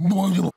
Bonjour.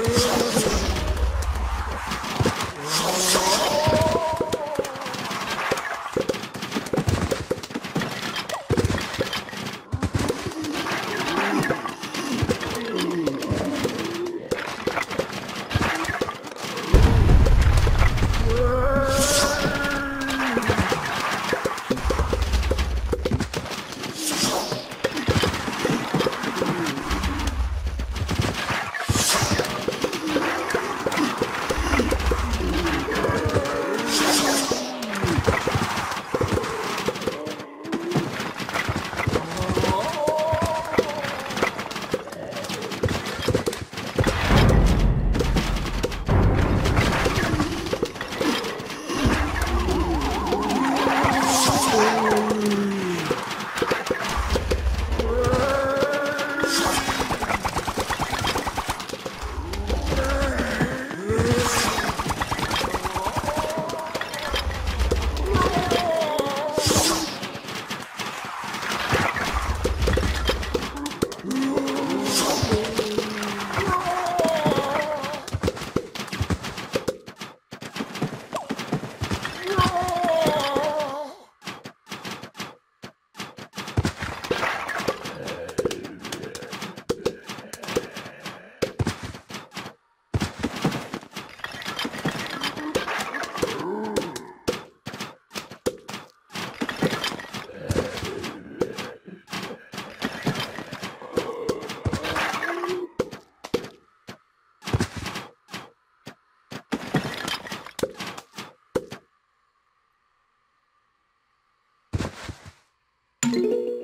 Oh, you